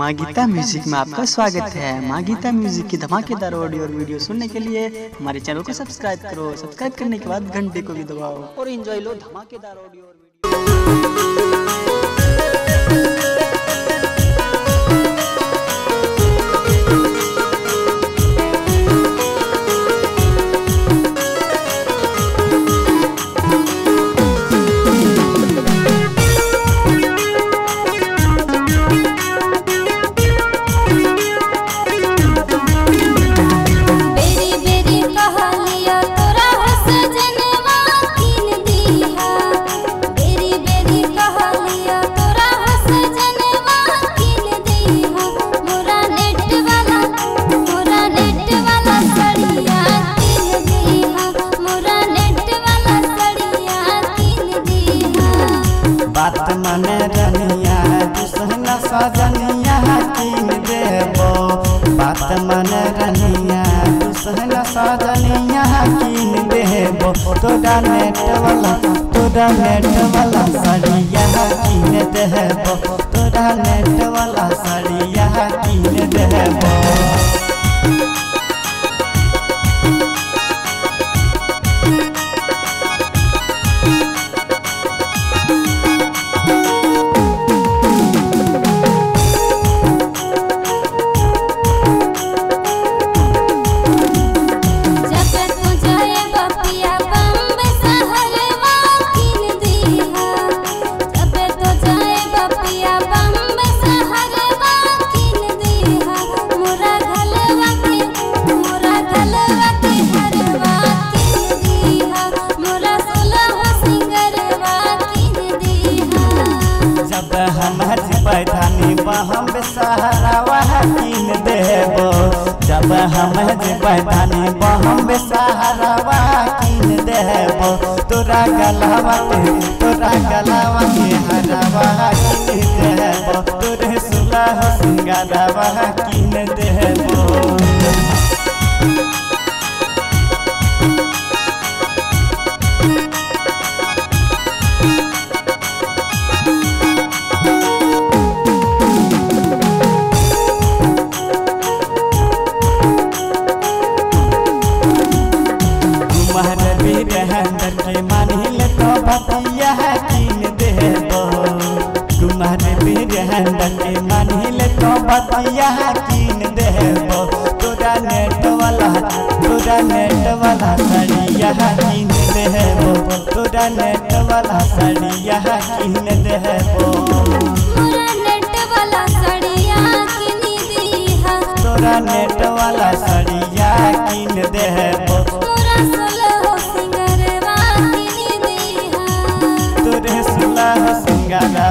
माँ गीता म्यूज़िक में आपका स्वागत है। माँ गीता म्यूज़िक की धमाकेदार ऑडियो और वीडियो सुनने के लिए हमारे चैनल को सब्सक्राइब करो। सब्सक्राइब करने के बाद घंटे को भी दबाओ और एंजॉय लो धमाकेदार ऑडियो और वीडियो। बात मने रनिया दुसहन सजनिया किन देबो बात मने रनिया दुसहना सजनिया किन देबो तोरा नेट वाला, तोरा नेट वाला सड़िया किन देबो तोरा नेट वाला। जब हम पैठानी बहम सहारावा कीन देबो। जब हम पैठानी बहम सहारावा कीन देबो। तोरा गलावा तोरा गलावा के हरावा कीन देव तोरे सुलह सिंगारावा कीन देबो। छीन देब तोरा नेट वाला तोरा नेट वाला साड़िया छीन देब तोरा नेट वाला साड़िया छीन देब तोरा नेट वाला साड़िया कीन देब तोरे सुलह सिंगारा